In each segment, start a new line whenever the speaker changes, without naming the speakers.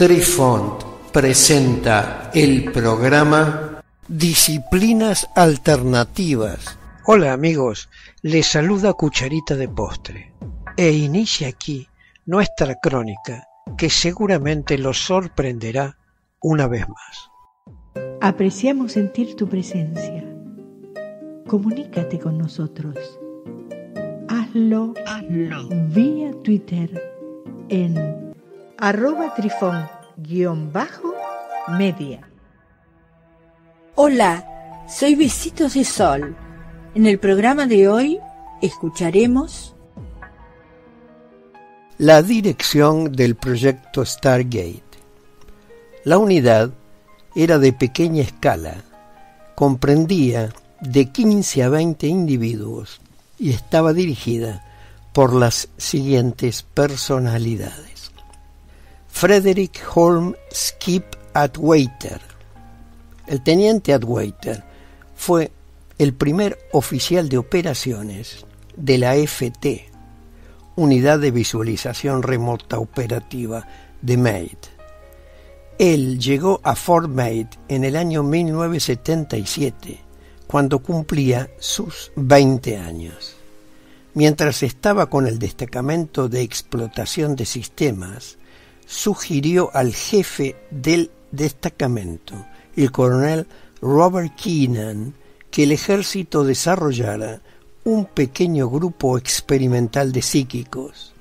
Trifont presenta el programa
Disciplinas Alternativas.
Hola amigos, les saluda Cucharita de Postre e inicia aquí nuestra crónica que seguramente los sorprenderá una vez más.
Apreciamos sentir tu presencia. Comunícate con nosotros. Hazlo, Hazlo. vía Twitter en arroba trifón guion bajo media.
Hola, soy Besitos de Sol. En el programa de hoy escucharemos
la dirección del proyecto Stargate. La unidad era de pequeña escala, comprendía de 15 a 20 individuos y estaba dirigida por las siguientes personalidades. Frederick Holm Skip Atwater. El teniente Atwater fue el primer oficial de operaciones de la FT, Unidad de Visualización Remota Operativa de MAID. Él llegó a Fort Meade en el año 1977, cuando cumplía sus 20 años. Mientras estaba con el destacamento de explotación de sistemas, sugirió al jefe del destacamento, el coronel Robert Keenan, que el ejército desarrollara un pequeño grupo experimental de psíquicos,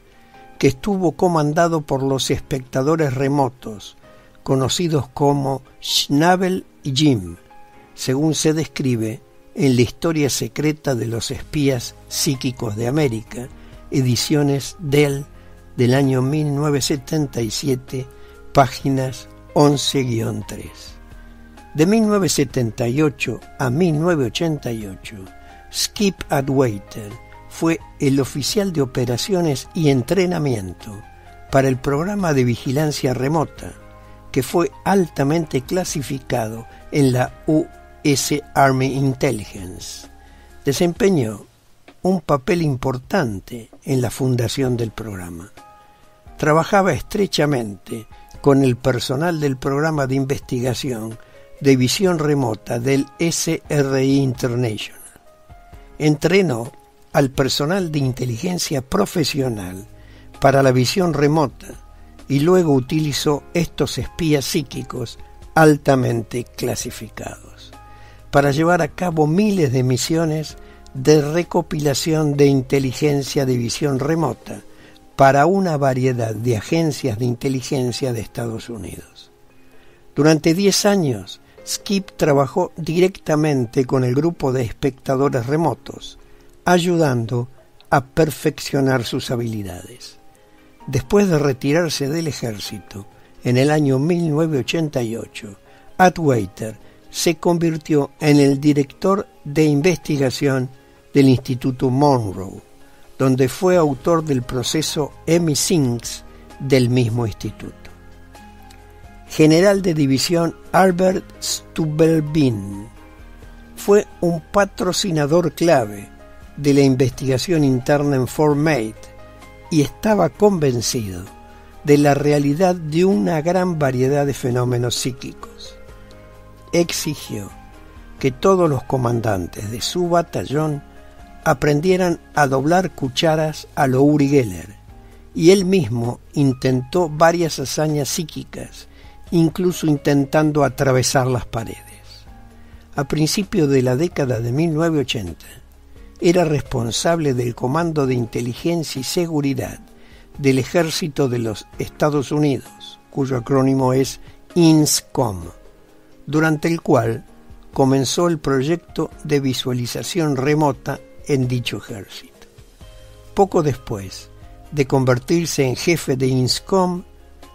que estuvo comandado por los espectadores remotos, conocidos como Schnabel y Jim, según se describe en la historia secreta de los espías psíquicos de América, ediciones del del año 1977, páginas 11-3. De 1978 a 1988, Skip Adwaiter fue el oficial de operaciones y entrenamiento para el programa de vigilancia remota, que fue altamente clasificado en la US Army Intelligence. Desempeñó un papel importante en la fundación del programa trabajaba estrechamente con el personal del programa de investigación de visión remota del SRI International. Entrenó al personal de inteligencia profesional para la visión remota y luego utilizó estos espías psíquicos altamente clasificados para llevar a cabo miles de misiones de recopilación de inteligencia de visión remota para una variedad de agencias de inteligencia de Estados Unidos. Durante 10 años, Skip trabajó directamente con el grupo de espectadores remotos, ayudando a perfeccionar sus habilidades. Después de retirarse del ejército en el año 1988, Atwater se convirtió en el director de investigación del Instituto Monroe donde fue autor del proceso Emmy Sinks del mismo instituto. General de División Albert Stubelbin fue un patrocinador clave de la investigación interna en Fort Meade y estaba convencido de la realidad de una gran variedad de fenómenos psíquicos. Exigió que todos los comandantes de su batallón aprendieran a doblar cucharas a lo Uri Geller, y él mismo intentó varias hazañas psíquicas, incluso intentando atravesar las paredes. A principios de la década de 1980, era responsable del Comando de Inteligencia y Seguridad del Ejército de los Estados Unidos, cuyo acrónimo es INSCOM, durante el cual comenzó el proyecto de visualización remota en dicho ejército. Poco después de convertirse en jefe de INSCOM,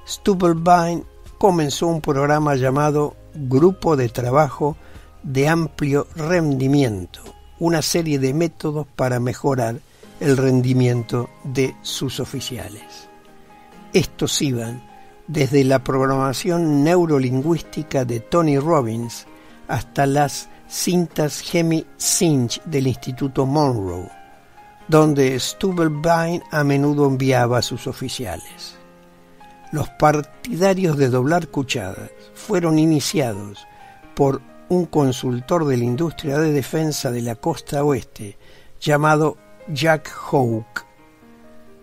Stubelbein comenzó un programa llamado Grupo de Trabajo de Amplio Rendimiento, una serie de métodos para mejorar el rendimiento de sus oficiales. Estos iban desde la programación neurolingüística de Tony Robbins hasta las cintas Hemi Sinch del Instituto Monroe, donde Stubelbein a menudo enviaba a sus oficiales. Los partidarios de doblar cuchadas fueron iniciados por un consultor de la industria de defensa de la costa oeste llamado Jack Hawke.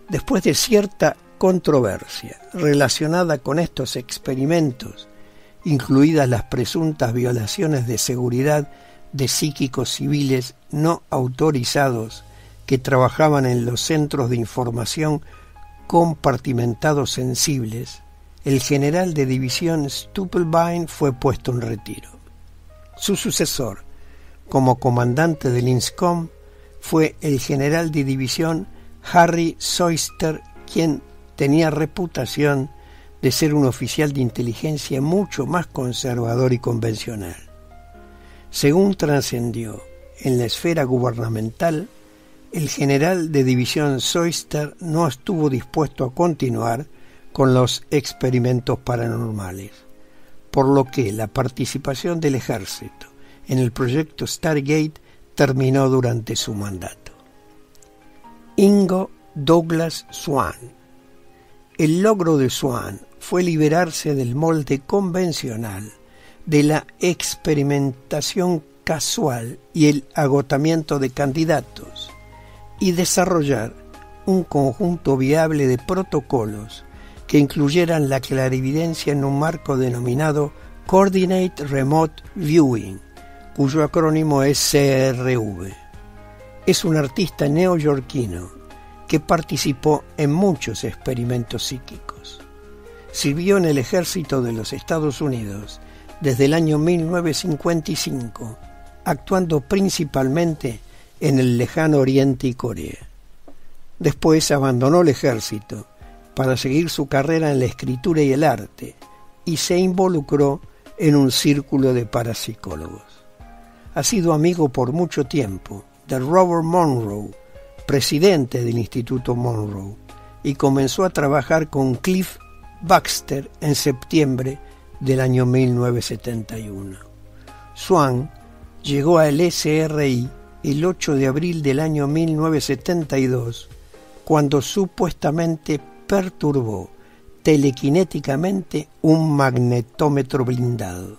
Después de cierta controversia relacionada con estos experimentos, incluidas las presuntas violaciones de seguridad de psíquicos civiles no autorizados que trabajaban en los centros de información compartimentados sensibles, el general de división Stupelbein fue puesto en retiro. Su sucesor, como comandante del INSCOM, fue el general de división Harry Soyster, quien tenía reputación ser un oficial de inteligencia mucho más conservador y convencional. Según trascendió en la esfera gubernamental, el general de división Soyster no estuvo dispuesto a continuar con los experimentos paranormales, por lo que la participación del ejército en el proyecto Stargate terminó durante su mandato. Ingo Douglas Swan. El logro de Swan fue liberarse del molde convencional de la experimentación casual y el agotamiento de candidatos y desarrollar un conjunto viable de protocolos que incluyeran la clarividencia en un marco denominado Coordinate Remote Viewing, cuyo acrónimo es CRV. Es un artista neoyorquino que participó en muchos experimentos psíquicos. Sirvió en el ejército de los Estados Unidos desde el año 1955, actuando principalmente en el lejano Oriente y Corea. Después abandonó el ejército para seguir su carrera en la escritura y el arte y se involucró en un círculo de parapsicólogos. Ha sido amigo por mucho tiempo de Robert Monroe, presidente del Instituto Monroe, y comenzó a trabajar con Cliff Baxter en septiembre del año 1971. Swan llegó al SRI el 8 de abril del año 1972, cuando supuestamente perturbó telequinéticamente un magnetómetro blindado.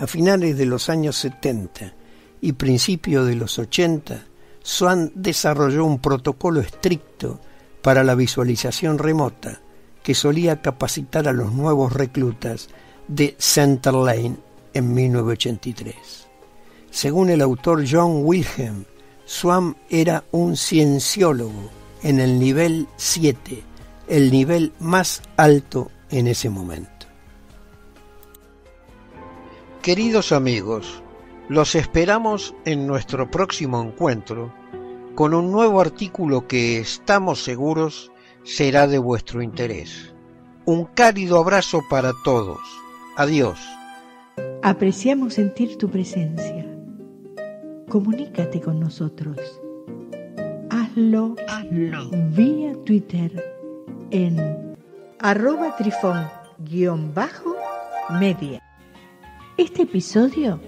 A finales de los años 70 y principios de los 80, Swan desarrolló un protocolo estricto para la visualización remota que solía capacitar a los nuevos reclutas de Center Lane en 1983. Según el autor John Wilhelm, Swan era un cienciólogo en el nivel 7, el nivel más alto en ese momento.
Queridos amigos, los esperamos en nuestro próximo encuentro con un nuevo artículo que estamos seguros será de vuestro interés. Un cálido abrazo para todos. Adiós.
Apreciamos sentir tu presencia comunícate con nosotros. Hazlo, Hazlo. vía Twitter en arroba trifón-media. Este episodio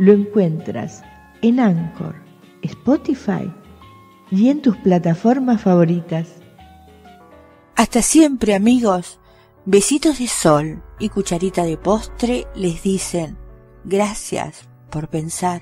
lo encuentras en Anchor, Spotify y en tus plataformas favoritas.
Hasta siempre amigos, besitos de sol y cucharita de postre les dicen gracias por pensar